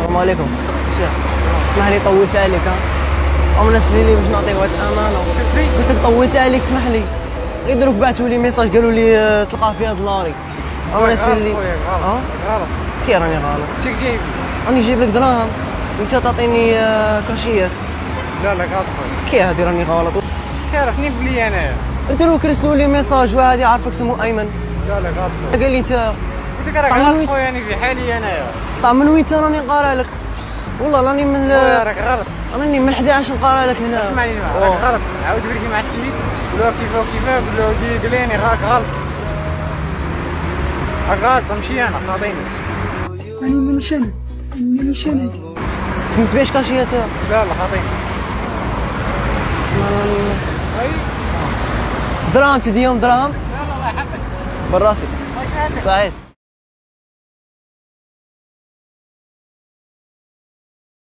السلام عليكم. شيخ اسمح لي طولت عليك ها؟ أو نسلي لي باش نعطيك واحد الامانه قلت لك طولت عليك اسمح لي. غير دروك بعثوا لي ميساج قالوا لي آه، تلقاه في هاد لاري أو نسلي لي آه غلط كي راني غلط؟ شيك جايب راني جايب لك دراهم. وانت تعطيني آه، كاشيات. لا لا غلط. كي هادي راني غلط؟ تعرفني بلي انايا دروك رسلوا لي ميساج واحد يعرفك سمو أيمن. لا لا غلط. قال لي انت لك راك غلط. خويا أنا في حالي انايا طيب من وين تا راني نقرأ لك. والله راني من راك غلط. راني من 11 نقرأ لك هنا. اسمعني. راك غلط. عاود وريني مع السيد. قول له كيفاه وكيفاه قول له قال لي راك غلط. راك غلط ماشي أنا خاطيني. يعني مانيش أنا مانيش أنا فهمت بيش كاشيات لا لا خاطيني. دراهم تديهم دراهم لا لا الله يحفظك براسي الله يسعدك. سعيد.